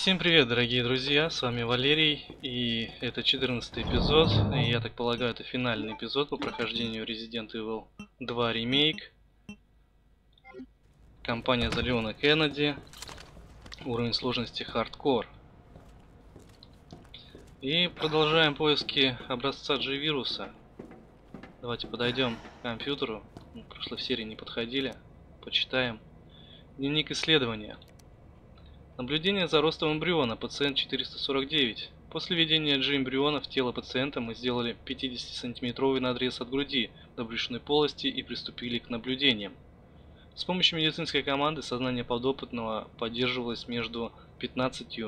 Всем привет, дорогие друзья, с вами Валерий, и это 14 эпизод, и я так полагаю, это финальный эпизод по прохождению Resident Evil 2 ремейк. Компания за Леона Кеннеди, уровень сложности Hardcore. И продолжаем поиски образца G-вируса. Давайте подойдем к компьютеру, в прошлой серии не подходили, почитаем. Дневник исследования. Наблюдение за ростом эмбриона, пациент 449. После введения G-эмбриона в тело пациента мы сделали 50-сантиметровый надрез от груди до брюшной полости и приступили к наблюдениям. С помощью медицинской команды сознание подопытного поддерживалось между 15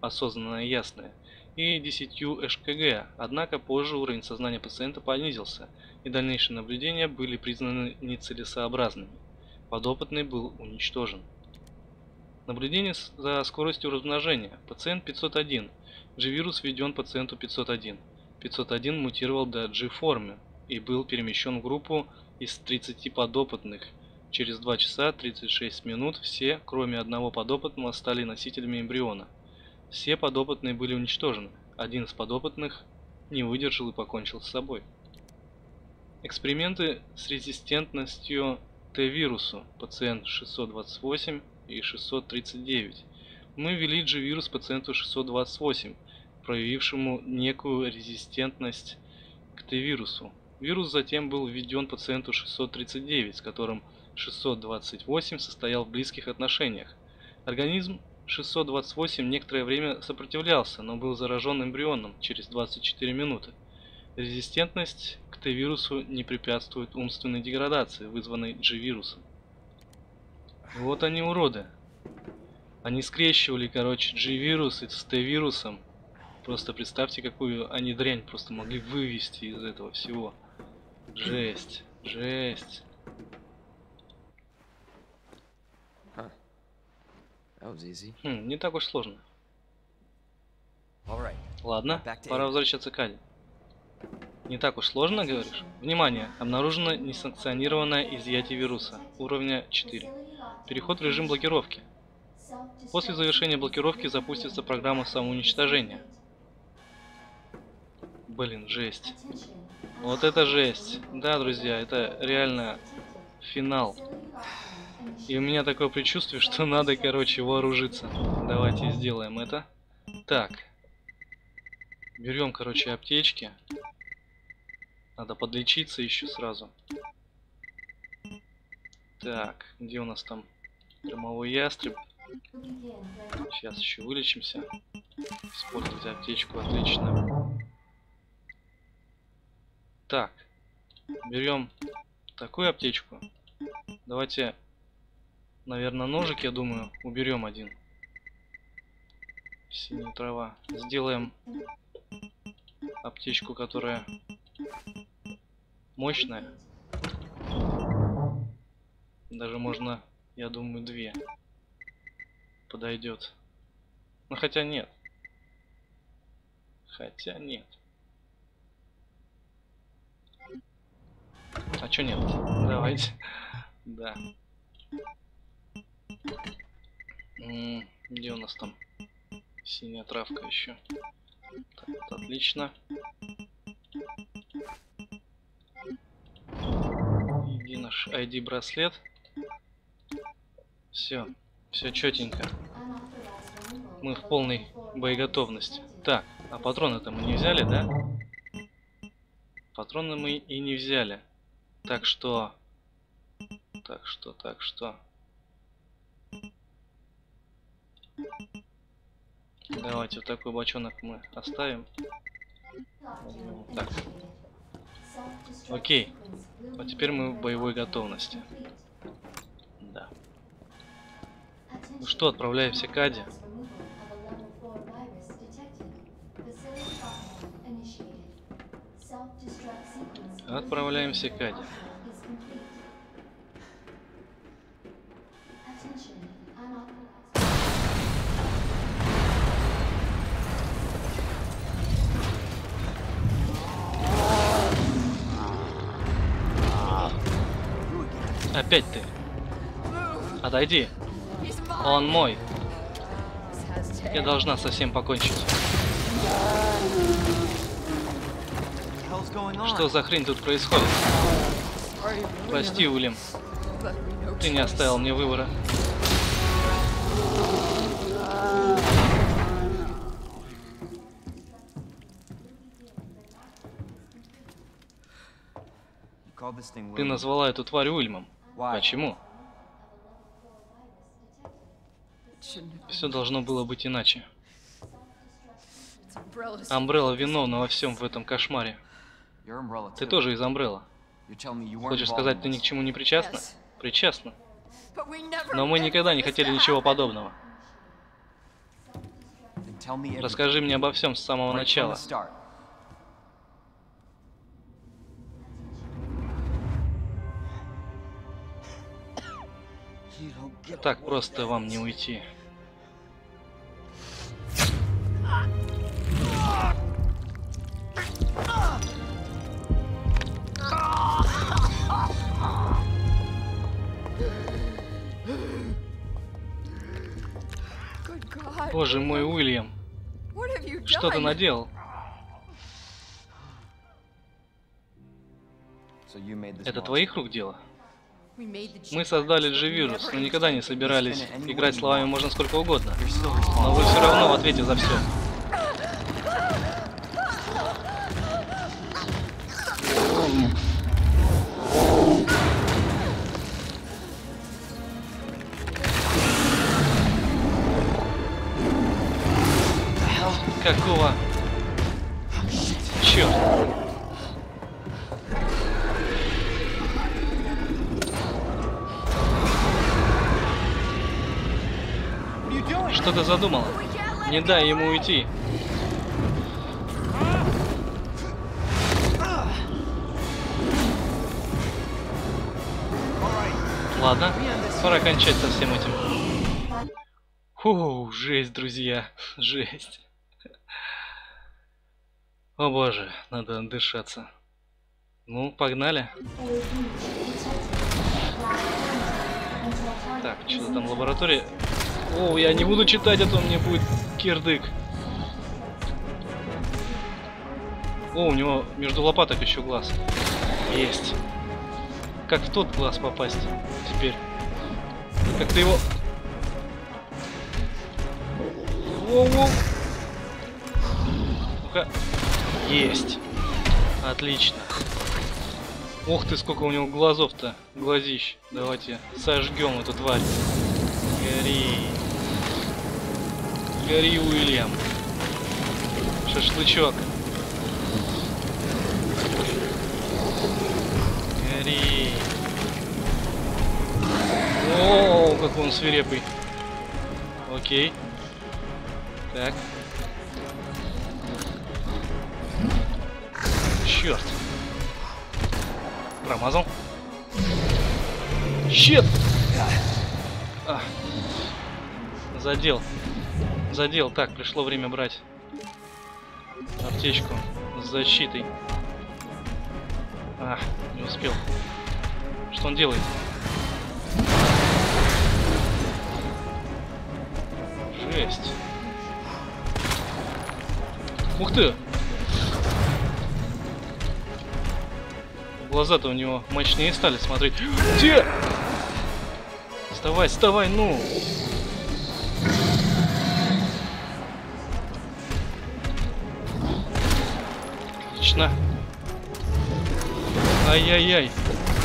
осознанное ясное и 10 ШКГ, однако позже уровень сознания пациента понизился, и дальнейшие наблюдения были признаны нецелесообразными. Подопытный был уничтожен. Наблюдение за скоростью размножения. Пациент 501. G-вирус введен пациенту 501. 501 мутировал до G-формы и был перемещен в группу из 30 подопытных. Через 2 часа 36 минут все, кроме одного подопытного, стали носителями эмбриона. Все подопытные были уничтожены. Один из подопытных не выдержал и покончил с собой. Эксперименты с резистентностью Т-вирусу. Пациент 628 и 639. Мы ввели G-вирус пациенту 628, проявившему некую резистентность к Т-вирусу. Вирус затем был введен пациенту 639, с которым 628 состоял в близких отношениях. Организм 628 некоторое время сопротивлялся, но был заражен эмбрионом через 24 минуты. Резистентность к Т-вирусу не препятствует умственной деградации, вызванной G-вирусом. Вот они уроды. Они скрещивали, короче, G-вирус с T-вирусом. Просто представьте, какую они дрянь просто могли вывести из этого всего. Жесть, жесть. Хм, не так уж сложно. Ладно, пора возвращаться к Али. Не так уж сложно, говоришь? Внимание! Обнаружено несанкционированное изъятие вируса. Уровня 4. Переход в режим блокировки. После завершения блокировки запустится программа самоуничтожения. Блин, жесть. Вот это жесть. Да, друзья, это реально финал. И у меня такое предчувствие, что надо, короче, вооружиться. Давайте сделаем это. Так. Берем, короче, аптечки. Надо подлечиться еще сразу. Так, где у нас там Громовой ястреб. Сейчас еще вылечимся. Использовать аптечку, отлично. Так, берем такую аптечку. Давайте, наверное, ножик, я думаю, уберем один. Синяя трава. Сделаем аптечку, которая мощная. Даже можно я думаю, две. Подойдет. Ну хотя нет. Хотя нет. А чё нет? Давайте. Да. Где у нас там синяя травка еще? Отлично. Иди наш ID браслет. Все, все четенько. Мы в полной боеготовности. Так, а патроны-то мы не взяли, да? Патроны мы и не взяли. Так что... Так что, так что... Давайте вот такой бочонок мы оставим. Так. Окей. Вот теперь мы в боевой готовности. Ну что, отправляемся к Аде. Отправляемся к Аде. Опять ты. Отойди. Он мой. Я должна совсем покончить. Что за хрень тут происходит? Прости, Уильям. Ты не оставил мне выбора. Ты назвала эту тварь Уильмом. Почему? Все должно было быть иначе. Амбрелла виновна во всем в этом кошмаре. Ты тоже из Амбрелла. Хочешь сказать, ты ни к чему не причастна? Причастна. Но мы никогда не хотели ничего подобного. Расскажи мне обо всем с самого начала. Так просто вам не уйти. Боже мой, Уильям. Что ты наделал? Это твоих рук дело? Мы создали G-вирус, но никогда не собирались играть словами можно сколько угодно. Но вы все равно в ответе за все. Какого? Черт. Что ты задумала? Не дай ему уйти. Ладно, пора кончать со всем этим. Фу, жесть, друзья, жесть. О боже, надо дышаться. Ну, погнали. Так, что-то там лаборатория. О, я не буду читать, а то мне будет кирдык. О, у него между лопаток еще глаз. Есть. Как в тот глаз попасть теперь? Как ты его... Воу-воу! Есть. Отлично. Ух ты, сколько у него глазов-то. Глазищ. Давайте сожгем эту тварь. Гори. Гори, Уильям. Шашлычок. Гори. О, какой он свирепый. Окей. Так. Черт. Промазал. Щет! А. Задел. Задел. Так, пришло время брать аптечку с защитой. А, не успел. Что он делает? Жесть. Ух ты! Глаза-то у него мощнее стали смотреть. Где? Вставай, вставай, ну! Отлично. Ай-яй-яй.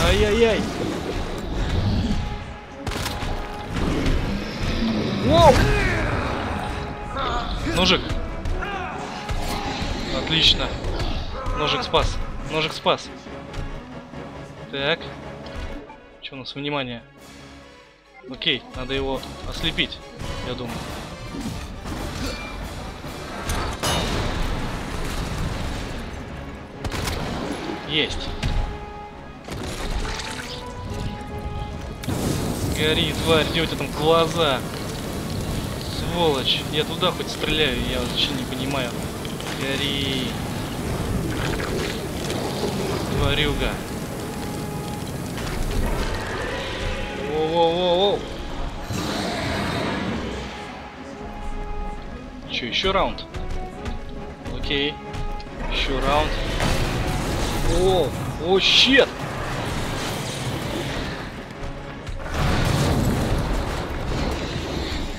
Ай-яй-яй. Воу! Ножик. Отлично. Ножик спас. Ножик спас. Так. Что у нас? Внимание. Окей, надо его ослепить, я думаю. Есть. Гори, тварь, где у тебя там глаза? Сволочь, я туда хоть стреляю, я вообще не понимаю. Гори. Тварюга. Воу-воу-воу-воу. Че, еще раунд? Окей. Еще раунд. О, о, щет!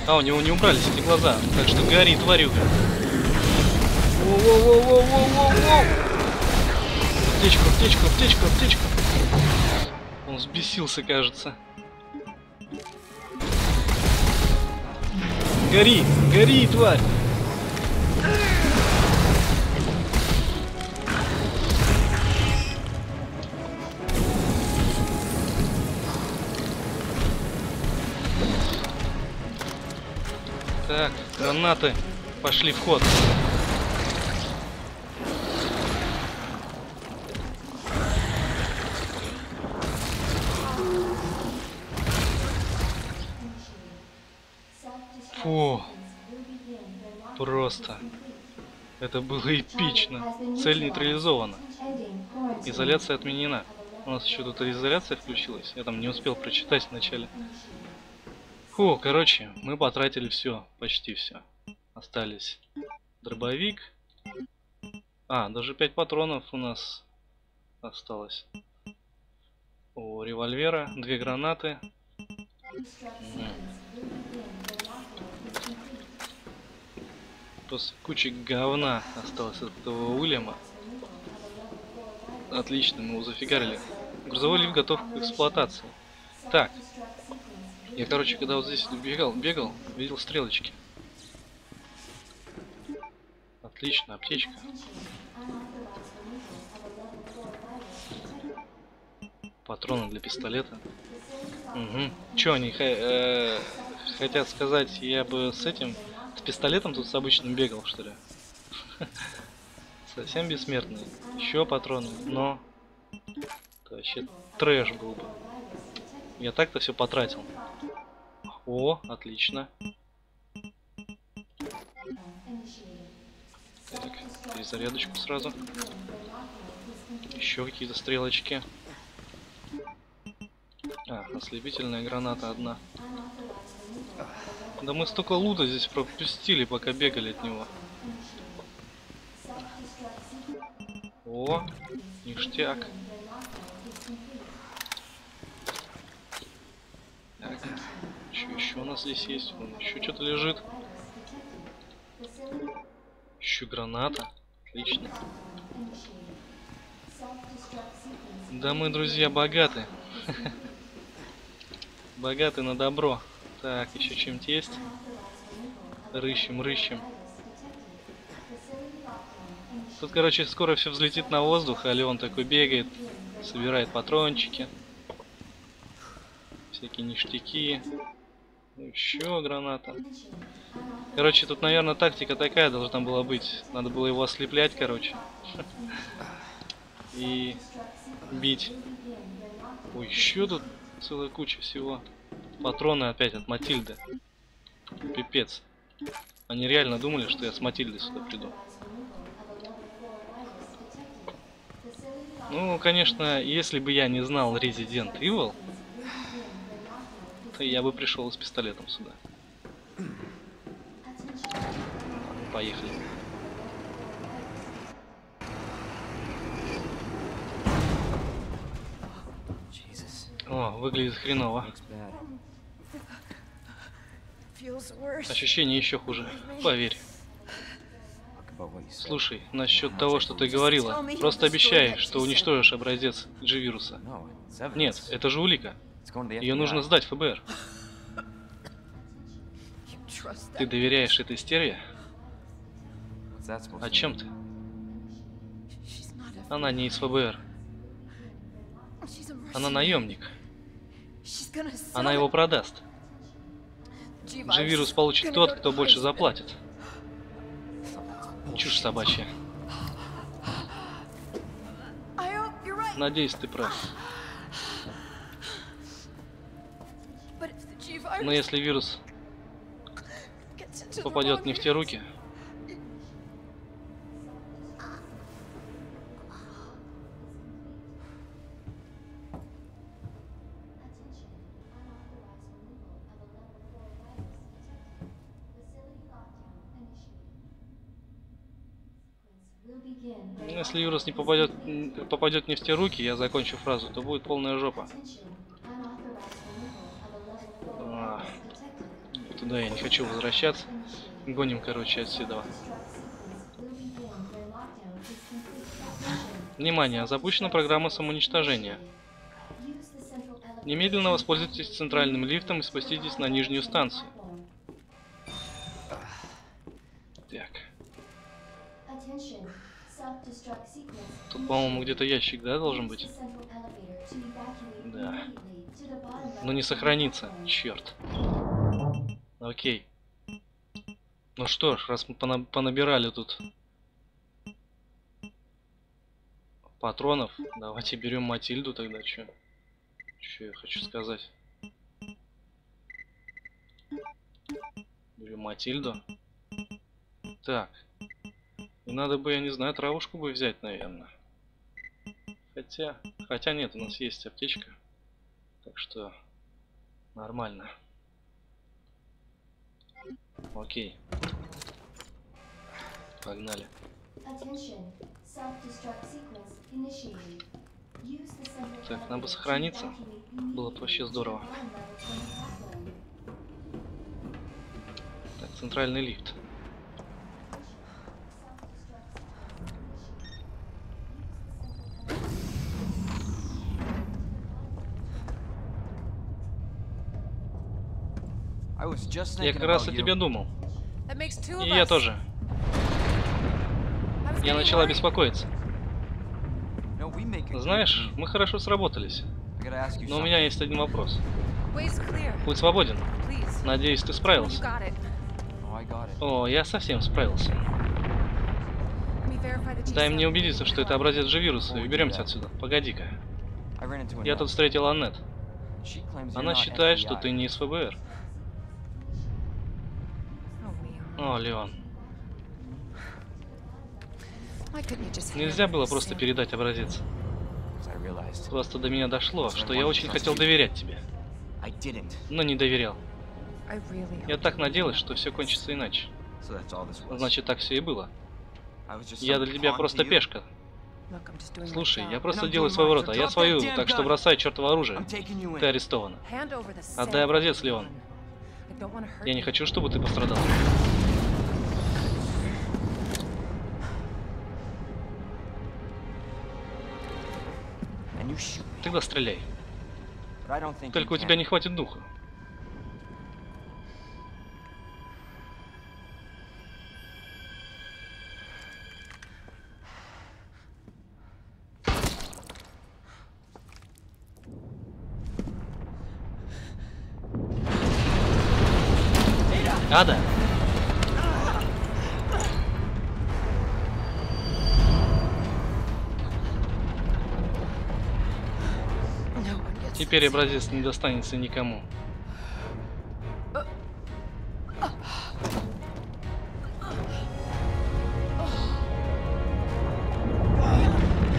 А, у него не убрались эти глаза, так что гори, тварюга. Воу-воу-воу-воу-воу-воу! Аптечку, аптечку, аптечку, аптечку. Он взбесился, кажется. Гори, гори, тварь! Гранаты пошли в ход. Фу, просто. Это было эпично. Цель нейтрализована. Изоляция отменена. У нас еще тут изоляция включилась. Я там не успел прочитать вначале. Фу, короче, мы потратили все, почти все. Остались дробовик. А, даже 5 патронов у нас осталось. У револьвера, две гранаты. Просто куча говна осталось от этого Уильяма. Отлично, мы его зафигарили. Грузовой лифт готов к эксплуатации. Так. Я, короче, когда вот здесь бегал, бегал, видел стрелочки. Отлично, аптечка. Патроны для пистолета. Угу. Че они э, хотят сказать, я бы с этим, с пистолетом тут с обычным бегал, что ли? Совсем бессмертный. Еще патроны, но это вообще трэш был бы. Я так-то все потратил. О, отлично. Так, перезарядочку сразу. Еще какие-то стрелочки. А, ослепительная граната одна. Да мы столько лута здесь пропустили, пока бегали от него. О, ништяк. Так, что еще у нас здесь есть? Вон еще что-то лежит. Еще граната. Отлично. Да мы, друзья, богаты. Богаты на добро. Так, еще чем-то есть. Рыщем, рыщем. Тут, короче, скоро все взлетит на воздух, а Леон такой бегает, собирает патрончики. Всякие ништяки. Еще граната. Короче, тут, наверное, тактика такая должна была быть. Надо было его ослеплять, короче. И бить. Ой, еще тут целая куча всего. Патроны опять от Матильды. Пипец. Они реально думали, что я с Матильдой сюда приду. Ну, конечно, если бы я не знал Resident Evil, я бы пришел с пистолетом сюда. Поехали. О, выглядит хреново. Ощущение еще хуже. Поверь. Слушай, насчет того, что ты говорила, просто обещай, что уничтожишь образец G-вируса. Нет, это же улика. Ее нужно сдать ФБР. Ты доверяешь этой стерве? О to чем ты? Она не из ФБР. Она наемник. Она его продаст. G-вирус получит тот, кто больше заплатит. Чушь собачья. Надеюсь, ты прав. Но если вирус попадет не в те руки, Ну, Если Юрос не попадет, попадет не в те руки, я закончу фразу, то будет полная жопа. А, туда я не хочу возвращаться. Гоним, короче, отсюда. Внимание, запущена программа самоуничтожения. Немедленно воспользуйтесь центральным лифтом и спуститесь на нижнюю станцию. Так, Тут, по-моему, где-то ящик, да, должен быть? Да. но не сохранится, черт. Окей. Ну что ж, раз мы пона- понабирали тут патронов, давайте берем Матильду тогда, чё? Чё я хочу сказать? Берем Матильду. Так. И надо бы, я не знаю, травушку бы взять, наверное. Хотя, хотя нет, у нас есть аптечка. Так что нормально. Окей. Погнали. Так, нам бы сохраниться. Было бы вообще здорово. Так, центральный лифт. Я как раз о тебе думал. И я тоже. Я начала беспокоиться. Знаешь, мы хорошо сработались. Но у меня есть один вопрос. Путь свободен. Надеюсь, ты справился. Oh. О, я совсем справился. Дай G7. мне убедиться, что это образец же вируса, и уберемся отсюда. Погоди-ка. Я тут встретил Аннет. Она считает, что ты не из ФБР. О, Леон. You just Нельзя было просто передать образец. Просто до меня дошло, что я очень хотел доверять тебе, но не доверял. Я так надеялась, что все кончится иначе. Значит, так все и было. Я для тебя просто пешка. Слушай, я просто делаю свою роту, а я свою, так что бросай чертово оружие. Ты арестована. Отдай образец, Леон. Я не хочу, чтобы ты пострадал. Тогда стреляй. Только у тебя не хватит духа. Теперь образец не достанется никому.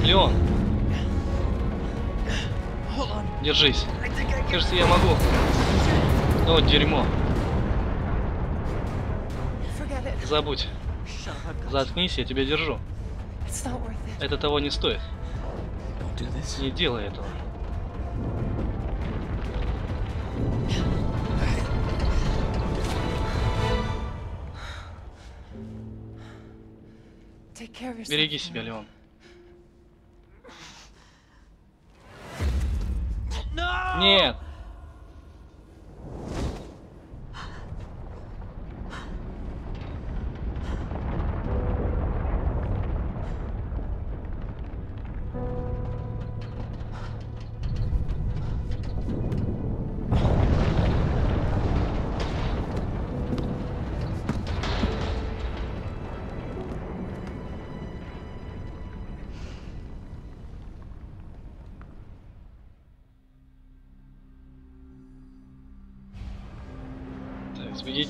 Леон! Держись. Кажется, я могу. О, дерьмо. Forget it. Забудь. Заткнись, я тебя держу. Это того не стоит. Не делай этого. Береги себя, Леон. Нет!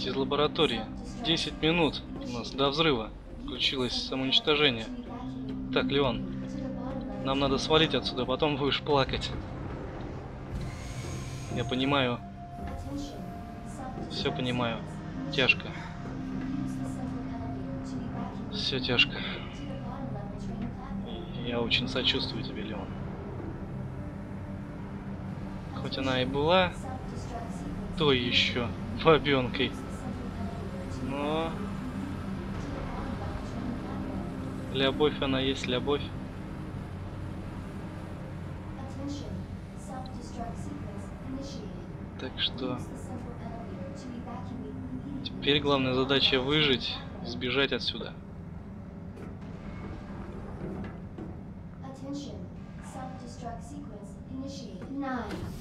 Из лаборатории. 10 минут у нас до взрыва. Включилось самоуничтожение. Так, Леон, нам надо свалить отсюда, потом будешь плакать. Я понимаю, все понимаю. Тяжко, все тяжко. Я очень сочувствую тебе, Леон. Хоть она и была той еще бабенкой, но любовь она есть любовь. Так что теперь главная задача выжить, сбежать отсюда.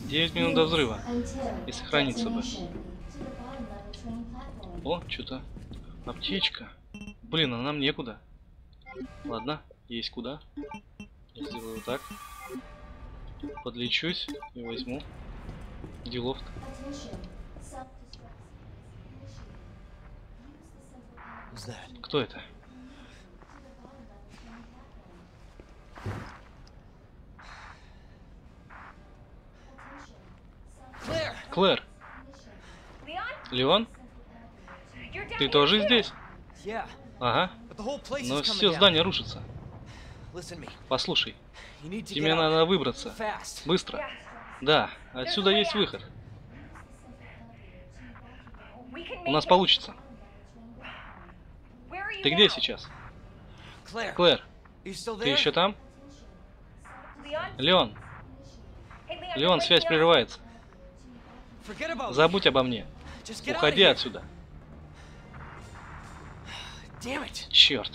Девять минут до взрыва. И сохраниться бы. О, что-то. Аптечка. Блин, а нам некуда. Ладно, есть куда. Я сделаю так. Подлечусь и возьму. Делов. Кто это? Клэр. Леон? Ты тоже здесь? Ага. Но все здание рушится. Послушай, тебе надо выбраться. Быстро. Да, отсюда есть выход. У нас получится. Ты где сейчас? Клэр, ты еще там? Леон. Леон, связь прерывается. Забудь обо мне. Уходи отсюда. Черт.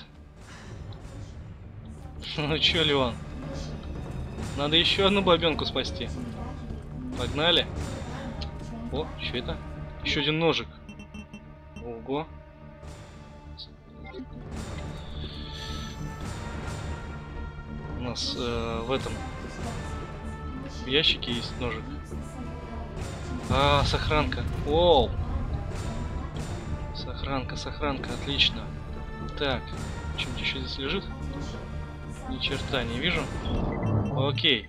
Ну чё, Леон? Надо еще одну бабенку спасти. Погнали. О, что это? Еще один ножик. Ого. У нас э, в этом в ящике есть ножик. А, сохранка. Оу. Сохранка, сохранка, отлично. Так, что-нибудь еще здесь лежит? Ни черта не вижу. Окей.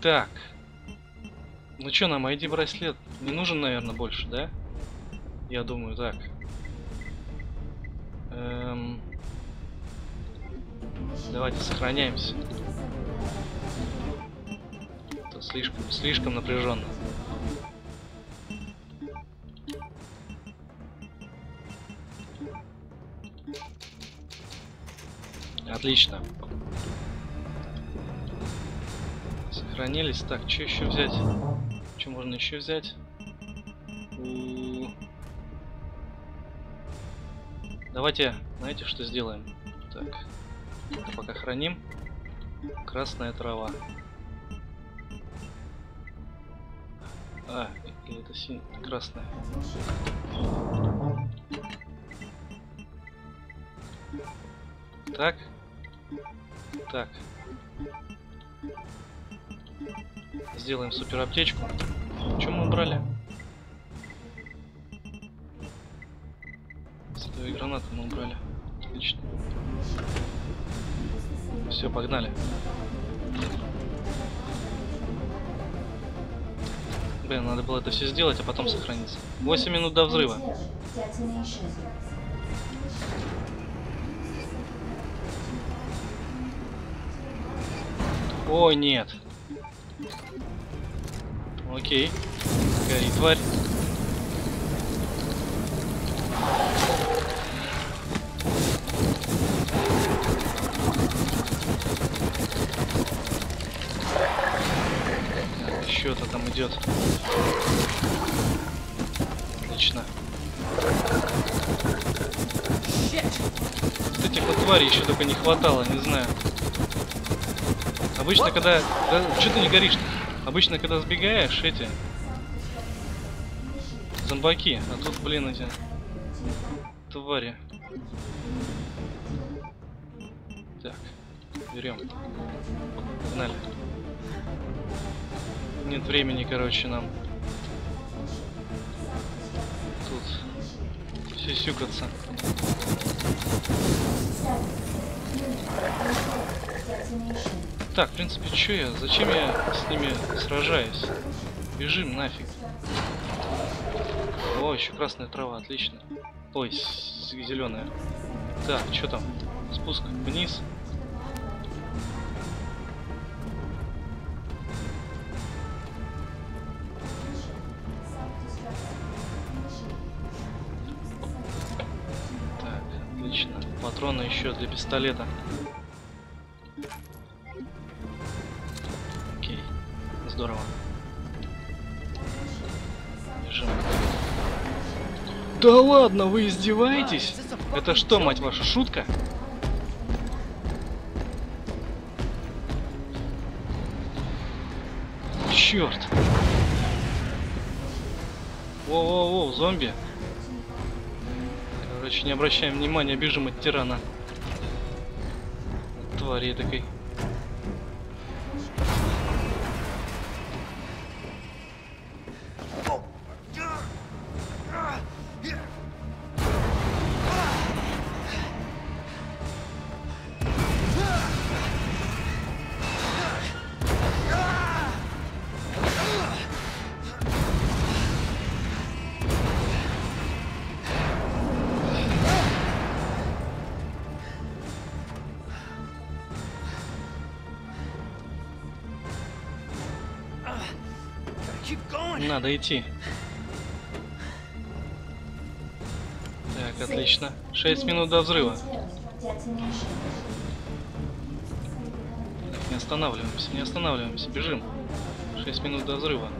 Так. Ну что, нам ID браслет не нужен, наверное, больше, да? Я думаю, так. Эм... Давайте сохраняемся. Это слишком, слишком напряженно. Отлично. Сохранились. Так, что еще взять? Что можно еще взять? Давайте, знаете, что сделаем? Так, это пока храним. Красная трава. А, или это син... красная. Так. Так. Сделаем супер аптечку. Что мы убрали? Световые гранаты мы убрали. Отлично. Все, погнали. Блин, надо было это все сделать, а потом сохраниться. 8 минут до взрыва. Ой, нет. Окей. Гори, тварь. Еще-то там идет. Отлично. Вот этих вот тварей еще только не хватало, не знаю. Обычно, когда... Да, что ты не горишь -то? Обычно, когда сбегаешь, эти... Зомбаки. А тут, блин, эти... Твари. Так. Берем. Погнали. Нет времени, короче, нам. Тут... Сюсюкаться. Так, в принципе, что я? Зачем я с ними сражаюсь? Бежим нафиг. О, еще красная трава, отлично. Ой, зеленая. Так, что там? Спуск вниз. Так, отлично. Патроны еще для пистолета. Здорово. Бежим. Да ладно, вы издеваетесь? Это что, мать ваша, шутка? Черт! Воу-воу-воу, зомби. Короче, не обращаем внимания, бежим от тирана. Твари такой. Надо идти. Так, отлично. 6 минут до взрыва. Так, не останавливаемся, не останавливаемся, бежим. 6 минут до взрыва.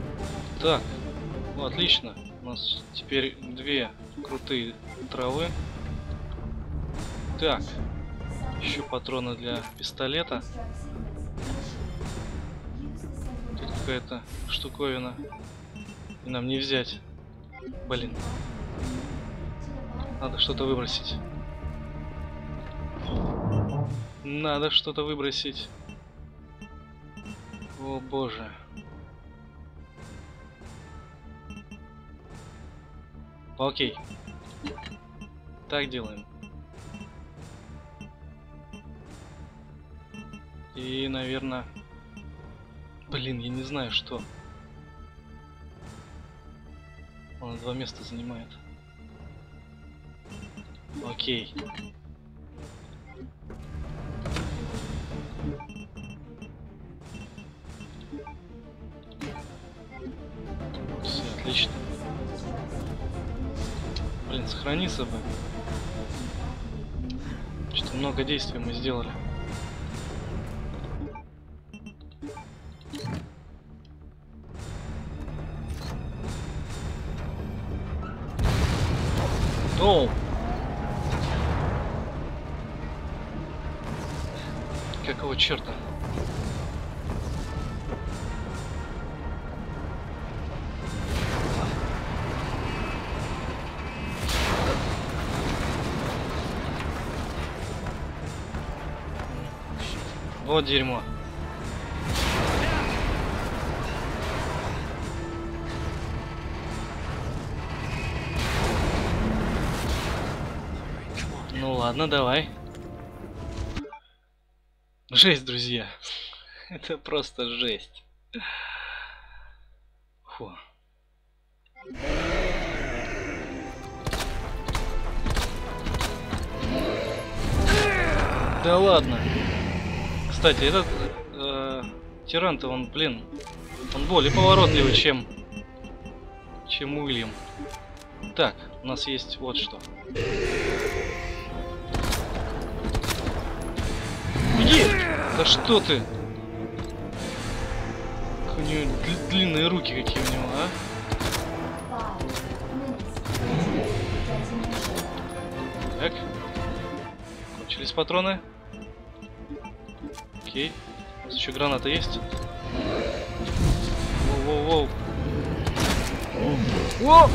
Так, ну, отлично. У нас теперь две крутые травы. Так, еще патроны для пистолета. Тут какая-то штуковина. И нам не взять. Блин. Надо что-то выбросить. Надо что-то выбросить. О боже. Окей. Так делаем. И, наверное... Блин, я не знаю, что. Он два места занимает. Окей. Все, отлично. Блин, сохраниться бы. Что-то много действий мы сделали. Оу! Какого черта? Вот дерьмо. Ладно, давай. Жесть, друзья. Это просто жесть. Фу. Да ладно. Кстати, этот э, тиран-то он, блин, он более поворотливый, чем чем Уильям. Так, у нас есть вот что. Беги! Да что ты? У дл- длинные руки какие у него, а? Так. Кончились патроны. Окей. У нас еще граната есть. Воу-воу-воу. Во!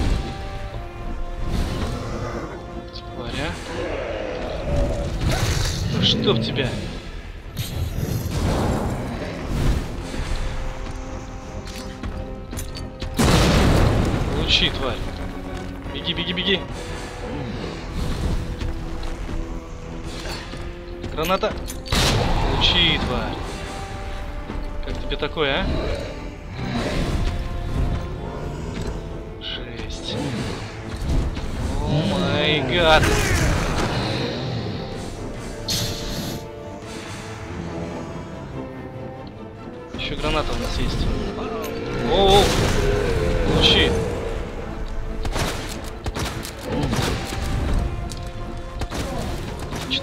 Тваря. Да чтоб тебя. Получи, тварь. Беги, беги, беги. Граната. Получи, тварь. Как тебе такое, а? Жесть. О май гад. Еще граната у нас есть. Оу, получи.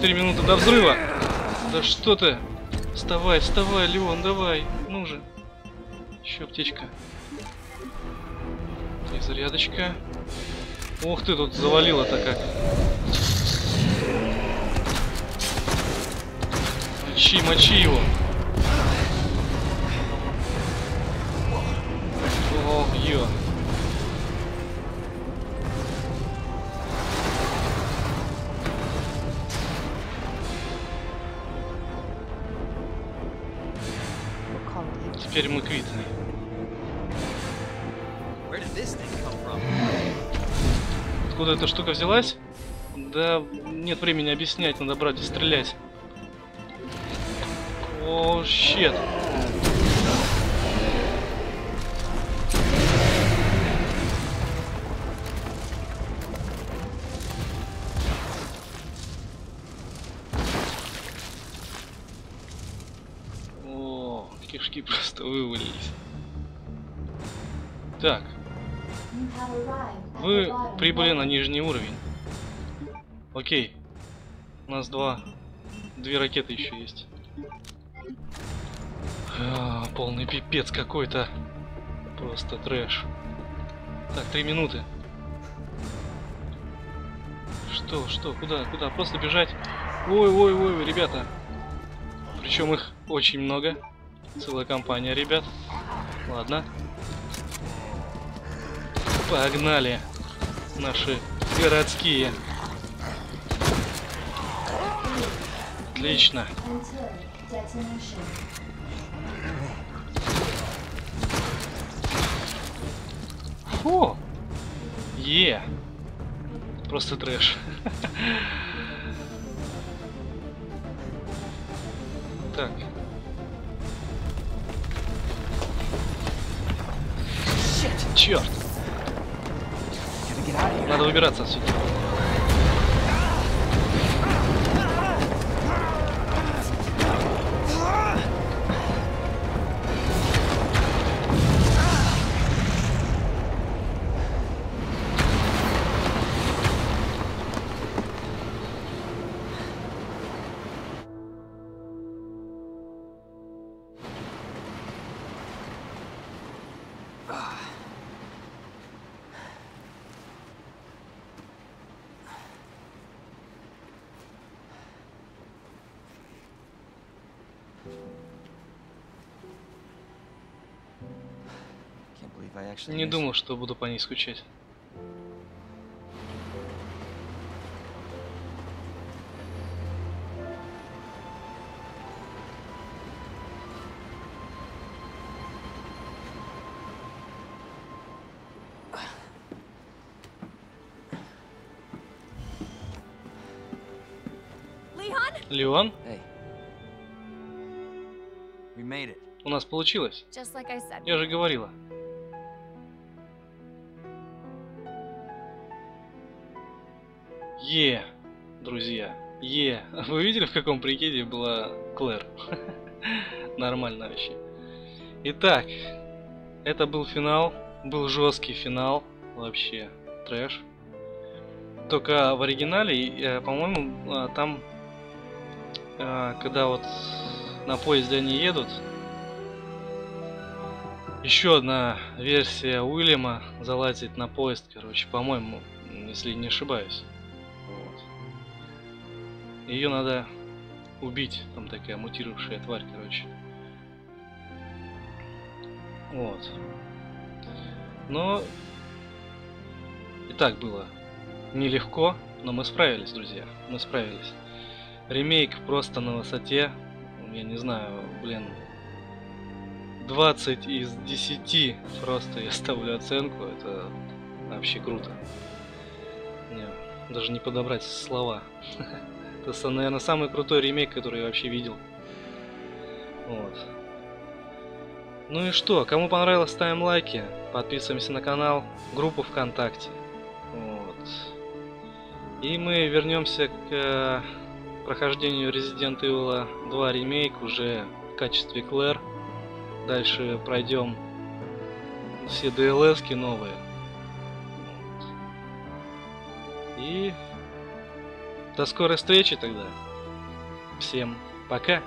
4 минуты до взрыва. Да что ты? Вставай, вставай, Леон, давай. Ну же. Еще аптечка. И зарядочка. Ух ты, тут завалило-то как. Мочи, мочи его. Ох, ё. Теперь мы from? Откуда эта штука взялась? Да нет времени объяснять, надо брать и стрелять. О, щет. О, кишки просто вывалились. Так, вы прибыли на нижний уровень. Окей. У нас два... Две ракеты еще есть. А, полный пипец какой-то. Просто трэш. Так, три минуты. Что, что, куда, куда? Просто бежать? Ой, ой, ой, ребята. Причем их очень много. Целая компания ребят. Ладно. Погнали. Наши городские. Отлично. Фу. Е. Просто трэш. Так. Черт. Надо выбираться отсюда. Actually Не думал, что буду по ней скучать. Леон, у нас получилось. Я же говорила. Е, друзья, е. Вы видели, в каком прикиде была Клэр? Нормально вообще. Итак, это был финал. Был жесткий финал. Вообще, трэш. Только в оригинале, э, по-моему, э, там, э, когда вот на поезде они едут, еще одна версия Уильяма залазит на поезд, короче, по-моему, если не ошибаюсь. Ее надо убить, там такая мутировавшая тварь, короче. Вот. Но и так было нелегко, но мы справились, друзья. Мы справились. Ремейк просто на высоте. Я не знаю, блин, 20 из 10 просто я ставлю оценку. Это вообще круто. Не, даже не подобрать слова. Это, наверное, самый крутой ремейк, который я вообще видел. Вот. Ну и что, кому понравилось, ставим лайки, подписываемся на канал, группу ВКонтакте. Вот. И мы вернемся к э, прохождению Resident Evil 2 ремейк уже в качестве Клэр. Дальше пройдем все DLS новые. Вот. И до скорой встречи тогда. Всем пока.